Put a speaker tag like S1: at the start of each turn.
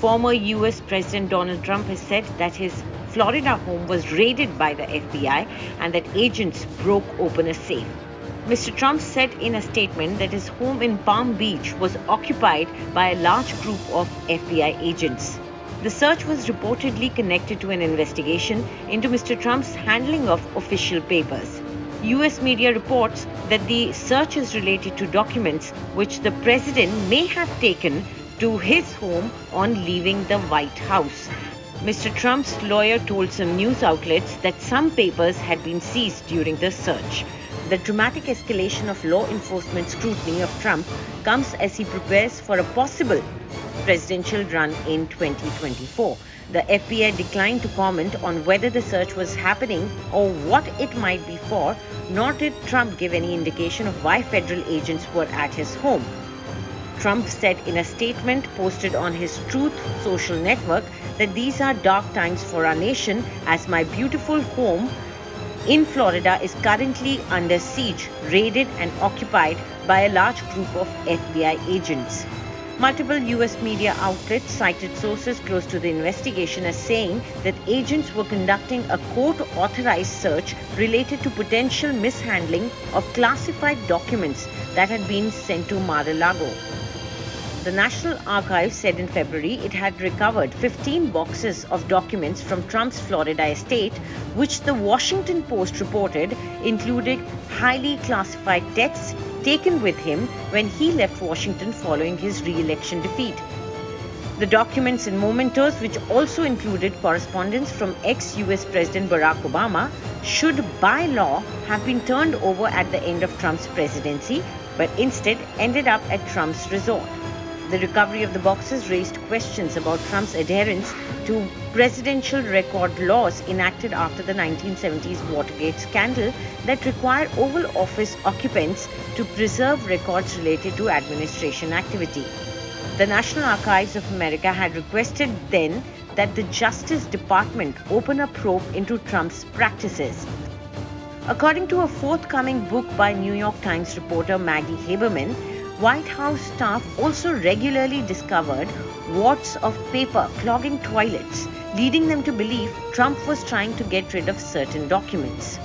S1: Former US President Donald Trump has said that his Florida home was raided by the FBI and that agents broke open a safe. Mr. Trump said in a statement that his home in Palm Beach was occupied by a large group of FBI agents. The search was reportedly connected to an investigation into Mr. Trump's handling of official papers. US media reports that the search is related to documents which the president may have taken to his home on leaving the White House. Mr. Trump's lawyer told some news outlets that some papers had been seized during the search. The dramatic escalation of law enforcement scrutiny of Trump comes as he prepares for a possible presidential run in 2024. The FBI declined to comment on whether the search was happening or what it might be for, nor did Trump give any indication of why federal agents were at his home. Trump said in a statement posted on his Truth social network that these are dark times for our nation as my beautiful home in Florida is currently under siege, raided, and occupied by a large group of FBI agents. Multiple US media outlets cited sources close to the investigation as saying that agents were conducting a court authorized search related to potential mishandling of classified documents that had been sent to Mar a Lago. The National Archives said in February it had recovered 15 boxes of documents from Trump's Florida estate, which the Washington Post reported included highly classified texts taken with him when he left Washington following his re election defeat. The documents and mementos, which also included correspondence from ex US President Barack Obama, should by law have been turned over at the end of Trump's presidency, but instead ended up at Trump's resort. The recovery of the boxes raised questions about Trump's adherence to presidential record laws enacted after the 1970s Watergate scandal that require Oval Office occupants to preserve records related to administration activity. The National Archives of America had requested then that the Justice Department open a probe into Trump's practices. According to a forthcoming book by New York Times reporter Maggie Haberman, White House staff also regularly discovered wads of paper clogging toilets, leading them to believe Trump was trying to get rid of certain documents.